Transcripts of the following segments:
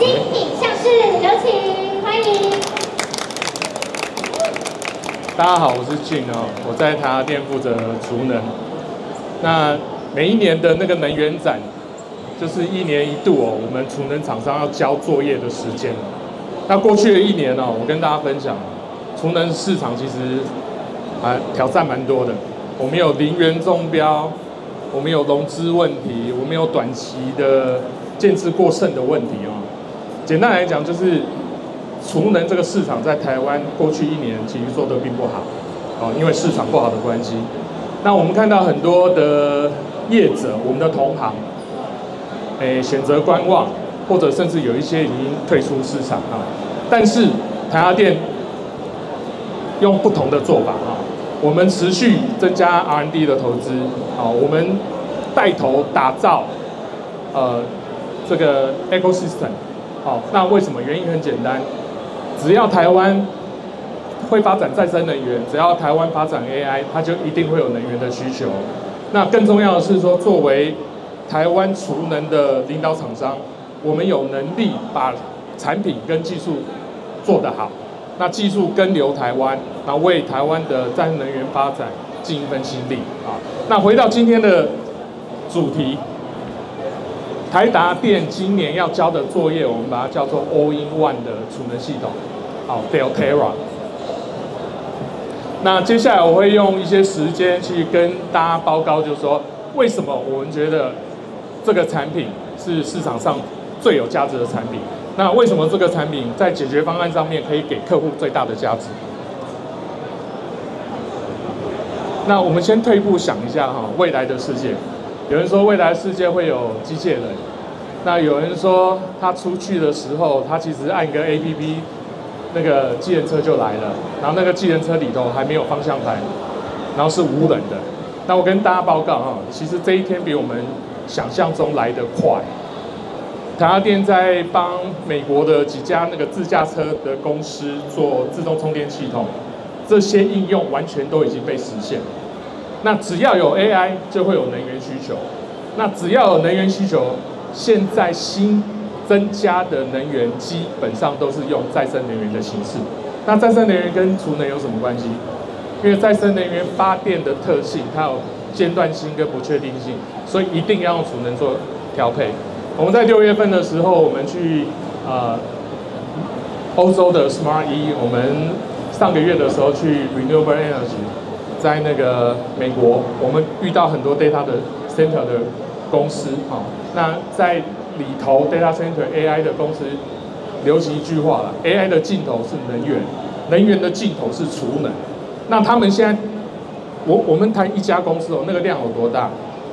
新品上市，有请欢迎。大家好，我是俊哦，我在台达电负责储能。那每一年的那个能源展，就是一年一度哦，我们储能厂商要交作业的时间。那过去的一年哦，我跟大家分享，储能市场其实啊挑战蛮多的。我们有零元中标，我们有融资问题，我们有短期的建制过剩的问题哦。简单来讲，就是储能这个市场在台湾过去一年其实做的并不好，哦，因为市场不好的关系。那我们看到很多的业者，我们的同行，诶，选择观望，或者甚至有一些已经退出市场啊。但是台达电用不同的做法啊，我们持续增加 R&D 的投资，啊，我们带头打造呃这个 ecosystem，好，那为什么？原因很简单，只要台湾。会发展再生能源，只要台湾发展 AI，它就一定会有能源的需求。那更重要的是说，作为台湾储能的领导厂商，我们有能力把产品跟技术做得好。那技术跟留台湾，那为台湾的再生能源发展尽一份心力啊。那回到今天的主题，台达电今年要交的作业，我们把它叫做 All in One 的储能系统，好 d e l t e r r a。那接下来我会用一些时间去跟大家报告，就是说为什么我们觉得这个产品是市场上最有价值的产品？那为什么这个产品在解决方案上面可以给客户最大的价值？那我们先退一步想一下哈，未来的世界，有人说未来世界会有机械人，那有人说他出去的时候，他其实按一个 A P P。那个机人车就来了，然后那个机人车里头还没有方向盘，然后是无人的。那我跟大家报告哈，其实这一天比我们想象中来得快。台达电在帮美国的几家那个自驾车的公司做自动充电系统，这些应用完全都已经被实现。那只要有 AI，就会有能源需求。那只要有能源需求，现在新。增加的能源基本上都是用再生能源的形式。那再生能源跟储能有什么关系？因为再生能源发电的特性，它有间断性跟不确定性，所以一定要用储能做调配。我们在六月份的时候，我们去呃欧洲的 Smart E，我们上个月的时候去 Renewable Energy，在那个美国，我们遇到很多 data 的 center 的公司啊，那在里头 data center AI 的公司流行一句话了，AI 的尽头是能源，能源的尽头是储能。那他们现在，我我们谈一家公司哦，那个量有多大？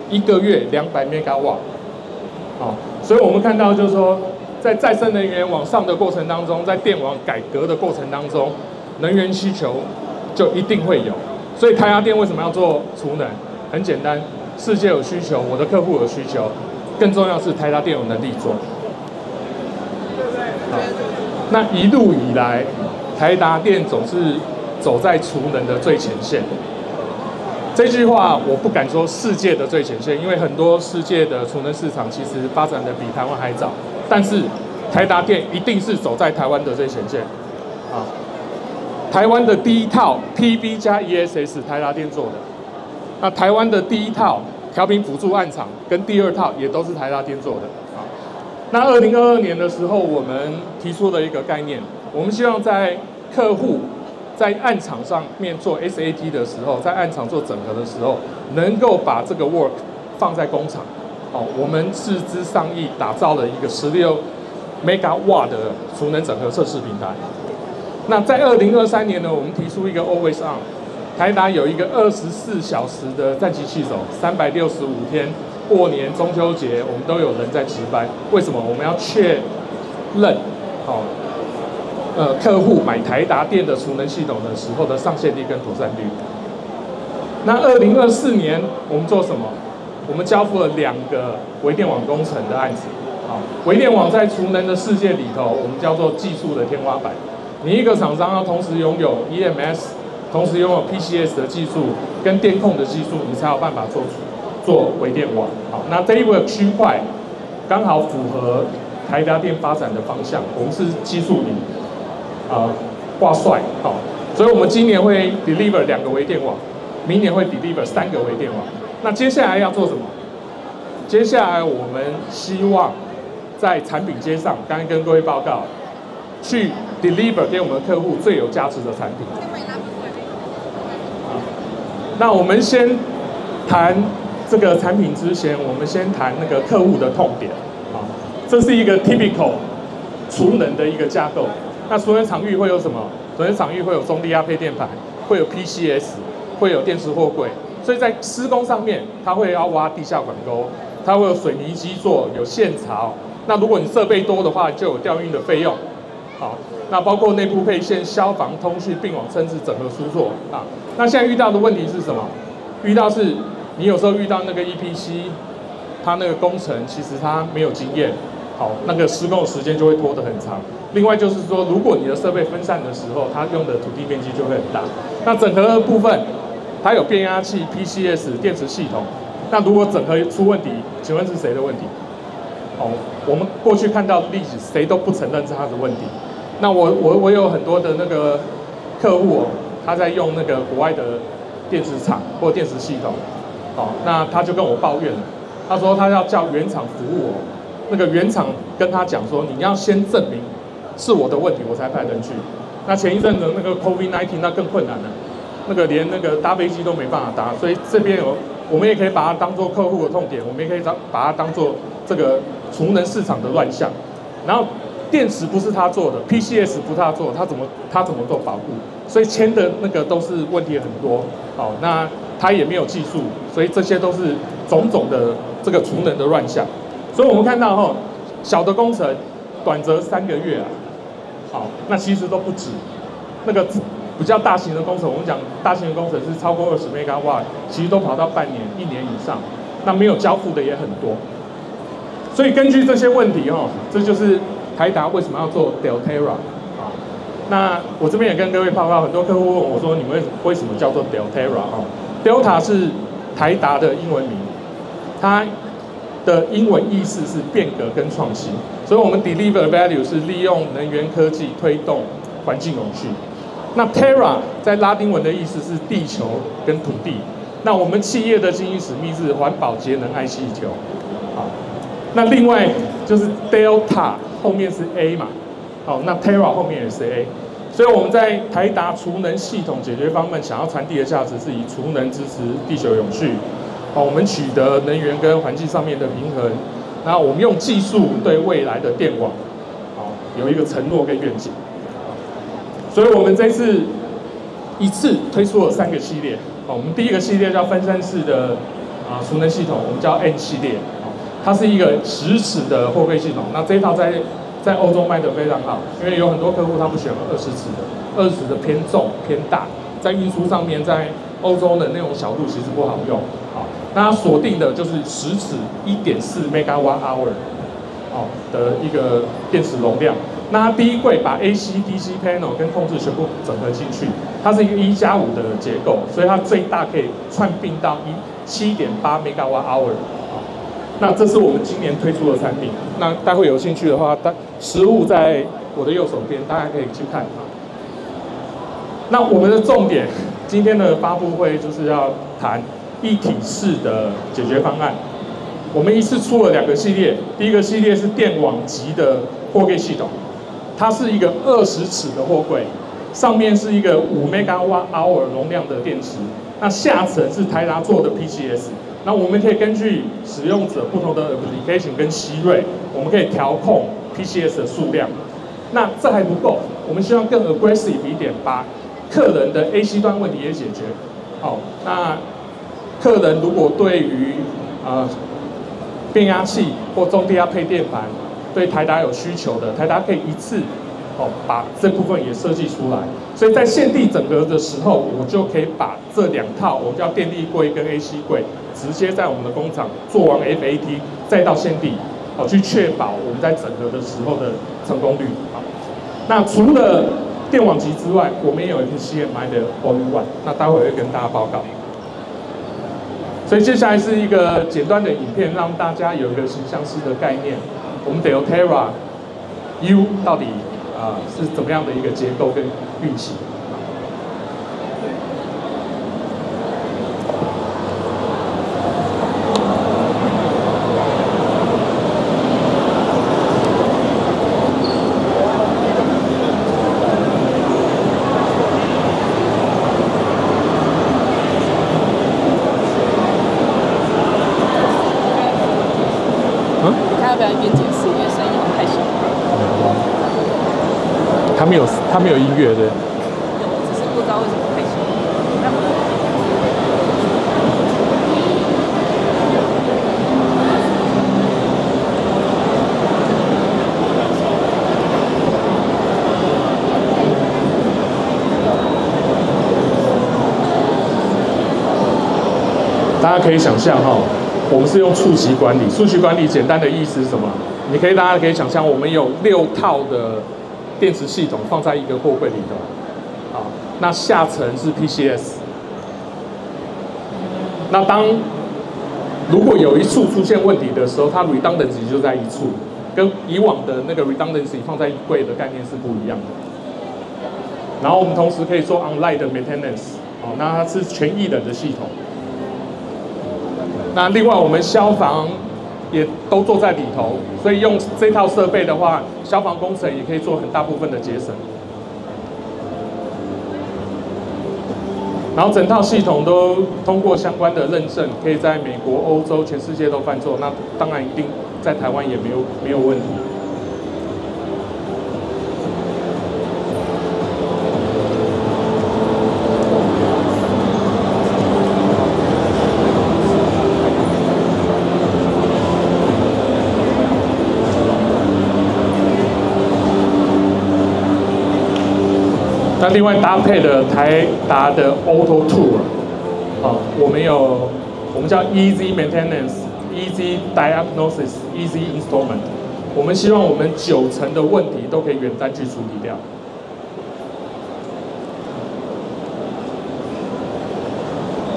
一个月两百 megawatt，，好，所以我们看到就是说，在再生能源往上的过程当中，在电网改革的过程当中，能源需求就一定会有。所以台压电为什么要做储能？很简单，世界有需求，我的客户有需求。更重要是台达电有能力做，好，那一路以来，台达电总是走在储能的最前线。这句话我不敢说世界的最前线，因为很多世界的储能市场其实发展的比台湾还早。但是台达电一定是走在台湾的最前线，啊，台湾的第一套 P B 加 ESS 台达电做的，那台湾的第一套。调频辅助暗场跟第二套也都是台达电做的啊。那二零二二年的时候，我们提出了一个概念，我们希望在客户在暗场上面做 SAT 的时候，在暗场做整合的时候，能够把这个 work 放在工厂。哦，我们斥资上亿打造了一个十六 mega watt 的储能整合测试平台。那在二零二三年呢，我们提出一个 always on。台达有一个二十四小时的战机系统，三百六十五天，过年、中秋节，我们都有人在值班。为什么？我们要确认，好，呃，客户买台达电的储能系统的时候的上线率跟妥善率。那二零二四年我们做什么？我们交付了两个微电网工程的案子。好，微电网在储能的世界里头，我们叫做技术的天花板。你一个厂商要同时拥有 EMS。同时拥有 PCS 的技术跟电控的技术，你才有办法做做微电网。好，那这一个区块刚好符合台达电发展的方向，我们是技术领啊挂帅，好，所以我们今年会 deliver 两个微电网，明年会 deliver 三个微电网。那接下来要做什么？接下来我们希望在产品街上，刚刚跟各位报告，去 deliver 给我们的客户最有价值的产品。那我们先谈这个产品之前，我们先谈那个客户的痛点。啊，这是一个 typical 储能的一个架构。那储能场域会有什么？储能场域会有中低压配电盘，会有 PCS，会有电池货柜。所以在施工上面，它会要挖地下管沟，它会有水泥基座，有线槽。那如果你设备多的话，就有调运的费用。好，那包括内部配线、消防、通讯、并网、甚至整合输作啊。那现在遇到的问题是什么？遇到是，你有时候遇到那个 EPC，它那个工程其实它没有经验，好，那个施工时间就会拖得很长。另外就是说，如果你的设备分散的时候，它用的土地面积就会很大。那整合的部分。它有变压器、PCS、电池系统。那如果整合出问题，请问是谁的问题？哦，我们过去看到的例子，谁都不承认是他的问题。那我我我有很多的那个客户哦，他在用那个国外的电池厂或电池系统，哦，那他就跟我抱怨了，他说他要叫原厂服务我，那个原厂跟他讲说，你要先证明是我的问题，我才派人去。那前一阵子那个 COVID-19，那更困难了。那个连那个搭飞机都没办法搭，所以这边有，我们也可以把它当做客户的痛点，我们也可以当把它当做这个储能市场的乱象。然后电池不是他做的，PCS 不是他做，他怎么他怎么做保护？所以签的那个都是问题很多。好，那他也没有技术，所以这些都是种种的这个储能的乱象。所以我们看到哈，小的工程短则三个月啊，好，那其实都不止那个。比较大型的工程，我们讲大型的工程是超过二十 mega 瓦其实都跑到半年、一年以上，那没有交付的也很多。所以根据这些问题哦，这就是台达为什么要做 Delta 啊？那我这边也跟各位报告，很多客户问我说，你们为什么叫做 Delta 啊？Delta 是台达的英文名，它的英文意思是变革跟创新，所以我们 deliver value 是利用能源科技推动环境永续。那 Terra 在拉丁文的意思是地球跟土地。那我们企业的经营使命是环保节能爱惜地球。好，那另外就是 Delta 后面是 A 嘛，好，那 Terra 后面也是 A。所以我们在台达储能系统解决方案想要传递的价值是以储能支持地球永续。好，我们取得能源跟环境上面的平衡。然后我们用技术对未来的电网，好，有一个承诺跟愿景。所以我们这次一次推出了三个系列，哦，我们第一个系列叫分散式的啊储能系统，我们叫 N 系列，它是一个十尺的货柜系统。那这一套在在欧洲卖得非常好，因为有很多客户他不喜欢二十尺的，二十的偏重偏大，在运输上面在欧洲的那种小度其实不好用，好，那它锁定的就是十尺一点四 megawatt hour，好的一个电池容量。那第一柜把 AC、DC panel 跟控制全部整合进去，它是一个一加五的结构，所以它最大可以串并到一七点八 megawatt hour。那这是我们今年推出的产品。那待会有兴趣的话，大实物在我的右手边，大家可以去看啊。那我们的重点，今天的发布会就是要谈一体式的解决方案。我们一次出了两个系列，第一个系列是电网级的货柜系统。它是一个二十尺的货柜，上面是一个五 megawatt hour 容量的电池，那下层是台达做的 PCS，那我们可以根据使用者不同的 application 跟希瑞，我们可以调控 PCS 的数量。那这还不够，我们希望更 aggressive 一点，把客人的 AC 端问题也解决。好，那客人如果对于呃变压器或中低压配电盘，对台达有需求的，台达可以一次哦把这部分也设计出来，所以在现地整合的时候，我就可以把这两套我们叫电力柜跟 AC 柜，直接在我们的工厂做完 FAT，再到现地哦去确保我们在整合的时候的成功率啊。那除了电网级之外，我们也有一个 CMI 的 All One，那待会会跟大家报告。所以接下来是一个简单的影片，让大家有一个形象式的概念。我们 Delta U 到底啊、是怎么样的一个结构跟运行。嗯，他要不要一边解释，因为声音太小了。他没有他没有音乐的。有，只是不知道为什么太小。大家可以想象哈，我们是用触及管理。触及管理简单的意思是什么？你可以大家可以想象，我们有六套的电池系统放在一个货柜里头，啊，那下层是 PCS。那当如果有一处出现问题的时候，它 redundancy 就在一处，跟以往的那个 redundancy 放在衣柜的概念是不一样的。然后我们同时可以做 online 的 maintenance，哦，那它是全液冷的系统。那另外我们消防也都做在里头，所以用这套设备的话，消防工程也可以做很大部分的节省。然后整套系统都通过相关的认证，可以在美国、欧洲、全世界都犯错，那当然一定在台湾也没有没有问题。那另外搭配的台达的 Auto Tour，啊，我们有我们叫 Easy Maintenance、Easy Diagnosis、Easy Installment，我们希望我们九成的问题都可以远端去处理掉。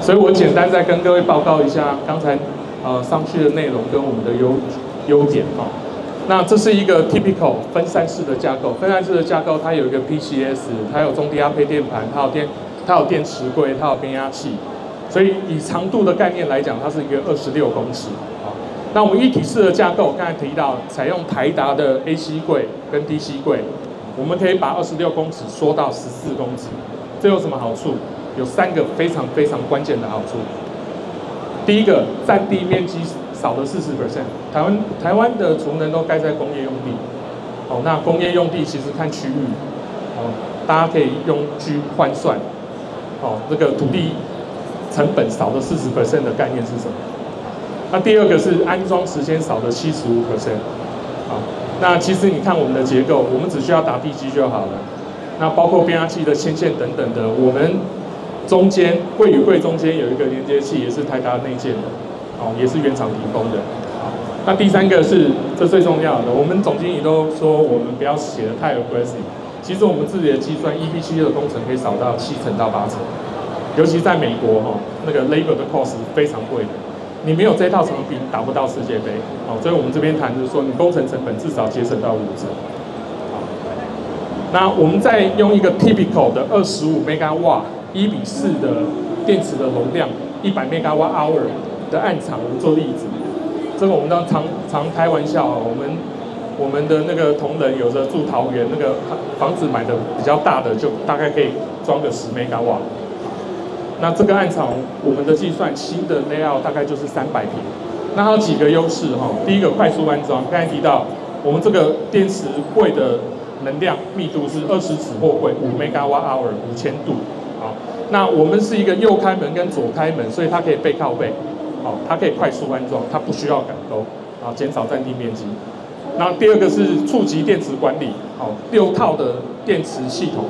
所以我简单再跟各位报告一下刚才呃上去的内容跟我们的优优点哈。那这是一个 typical 分散式的架构，分散式的架构它有一个 PCS，它有中低压配电盘，它有电，它有电池柜，它有变压器，所以以长度的概念来讲，它是一个二十六公尺啊。那我们一体式的架构，刚才提到采用台达的 AC 柜跟 DC 柜，我们可以把二十六公尺缩到十四公尺，这有什么好处？有三个非常非常关键的好处。第一个，占地面积少了四十 percent。台湾台湾的储能都盖在工业用地，哦，那工业用地其实看区域，哦，大家可以用区换算，哦，这个土地成本少了四十 percent 的概念是什么？那第二个是安装时间少了七十五 percent，啊，那其实你看我们的结构，我们只需要打地基就好了。那包括变压器的牵线等等的，我们中间柜与柜中间有一个连接器，也是台达内建的，哦，也是原厂提供的。那第三个是这最重要的，我们总经理都说我们不要写的太 aggressive。其实我们自己的计算，EP 七的工程可以少到七成到八成，尤其在美国哈，那个 labor 的 cost 非常贵的，你没有这套成品打不到世界杯。哦，所以我们这边谈就是说，你工程成本至少节省到五成。那我们再用一个 typical 的二十五 megawatt 一比四的电池的容量，一百 megawatt hour 的暗场，我们做例子。这个我们当常常开玩笑啊，我们我们的那个同仁有的住桃园，那个房子买的比较大的，就大概可以装个十 mega 瓦。那这个暗场我们的计算新的 layout 大概就是三百平。那它有几个优势哈？第一个快速安装，刚才提到我们这个电池柜的能量密度是二十尺货柜，五 megawatt hour，五千度。好，那我们是一个右开门跟左开门，所以它可以背靠背。好，它可以快速安装，它不需要赶钩，啊，减少占地面积。那第二个是触及电池管理，好，六套的电池系统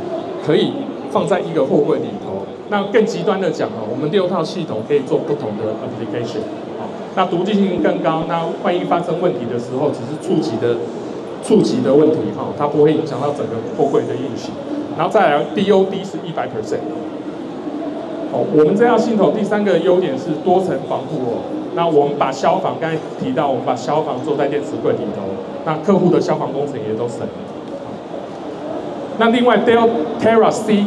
可以放在一个货柜里头。那更极端的讲哦，我们六套系统可以做不同的 application，好，那独立性更高。那万一发生问题的时候，只是触及的触及的问题，哈，它不会影响到整个货柜的运行。然后再来 DOD 是一百 percent。哦，我们这套系统第三个优点是多层防护哦。那我们把消防刚才提到，我们把消防做在电池柜里头，那客户的消防工程也都省了。那另外 Dell Terra C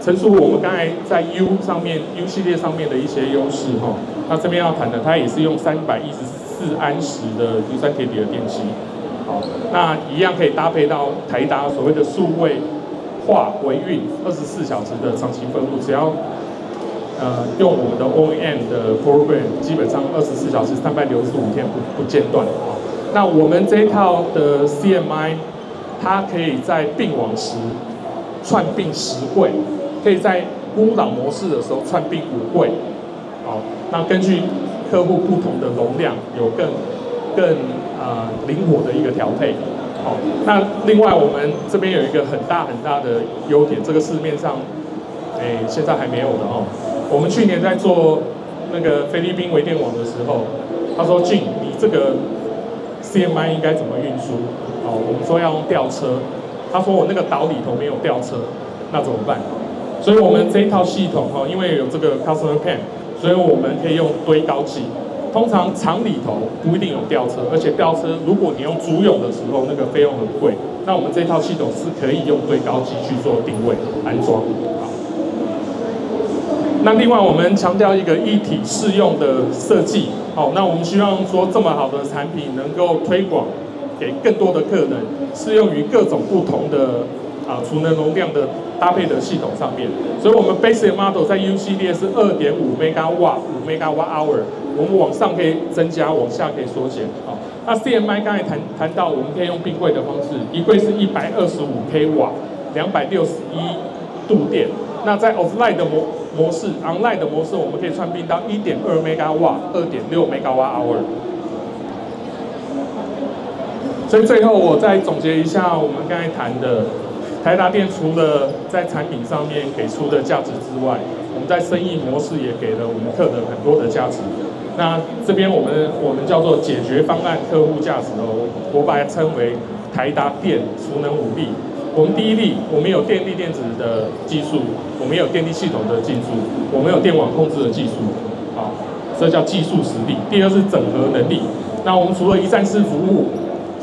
陈述我们刚才在 U 上面 U 系列上面的一些优势哈。那这边要谈的，它也是用三百一十四安时的 U 三 K 底的电机，好，那一样可以搭配到台达所谓的数位化维运二十四小时的长期分布，只要呃用我们的 OEM 的 program，基本上二十四小时三百六十五天不不间断。那我们这一套的 CMI，它可以在并网时串并十柜，可以在孤岛模式的时候串并五柜。好，那根据客户不同的容量，有更更呃灵活的一个调配。好，那另外我们这边有一个很大很大的优点，这个市面上哎现在还没有的哦。我们去年在做那个菲律宾微电网的时候，他说俊，你这个 CMI 应该怎么运输？哦，我们说要用吊车，他说我那个岛里头没有吊车，那怎么办？所以我们这一套系统哈，因为有这个 Customer Pen。所以我们可以用堆高机，通常厂里头不一定有吊车，而且吊车如果你用租用的时候，那个费用很贵。那我们这套系统是可以用堆高机去做定位安装。好，那另外我们强调一个一体适用的设计。好，那我们希望说这么好的产品能够推广给更多的客人，适用于各种不同的。啊，储能容量的搭配的系统上面，所以我们 basic model 在 U 系列是二点五 megawatt，五 megawatt hour，我们往上可以增加，往下可以缩减。好，那 CMI 刚才谈谈到，我们可以用冰柜的方式，一柜是一百二十五 k 瓦，两百六十一度电。那在 offline 的模模式，online 的模式，我们可以串并到一点二 megawatt，二点六 megawatt hour。所以最后我再总结一下我们刚才谈的。台达电除了在产品上面给出的价值之外，我们在生意模式也给了我们客人很多的价值。那这边我们我们叫做解决方案客户价值哦，我把它称为台达电储能五 B。我们第一例，我们有电力电子的技术，我们有电力系统的技术，我们有电网控制的技术，啊，这叫技术实力。第二是整合能力。那我们除了一站式服务，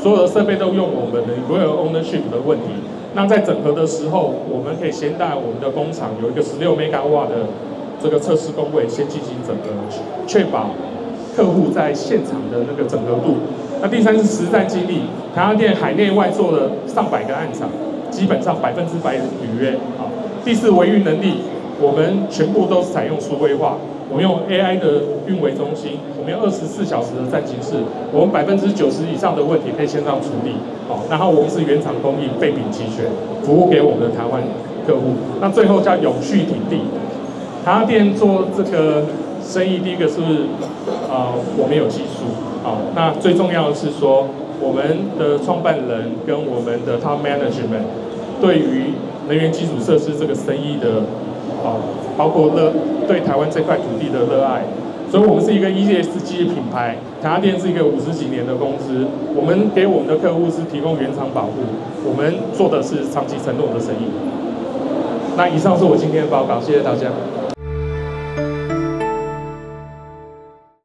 所有的设备都用我们的 real ownership 的问题。那在整合的时候，我们可以先带我们的工厂有一个十六 mega 瓦的这个测试工位，先进行整合，确保客户在现场的那个整合度。那第三是实战经历，台湾电海内外做了上百个案场，基本上百分之百履约。啊，第四维运能力，我们全部都是采用数位化。我们用 AI 的运维中心，我们用二十四小时的战情室，我们百分之九十以上的问题可以线上处理，好，然后我们是原厂供应，备品齐全，服务给我们的台湾客户。那最后叫永续体地，台湾店做这个生意，第一个是啊，我们有技术，好，那最重要的是说，我们的创办人跟我们的 top management 对于能源基础设施这个生意的。啊，包括热对台湾这块土地的热爱，所以我们是一个 ESG 品牌。台达电是一个五十几年的公司，我们给我们的客户是提供原厂保护，我们做的是长期承诺的生意。那以上是我今天的报告，谢谢大家。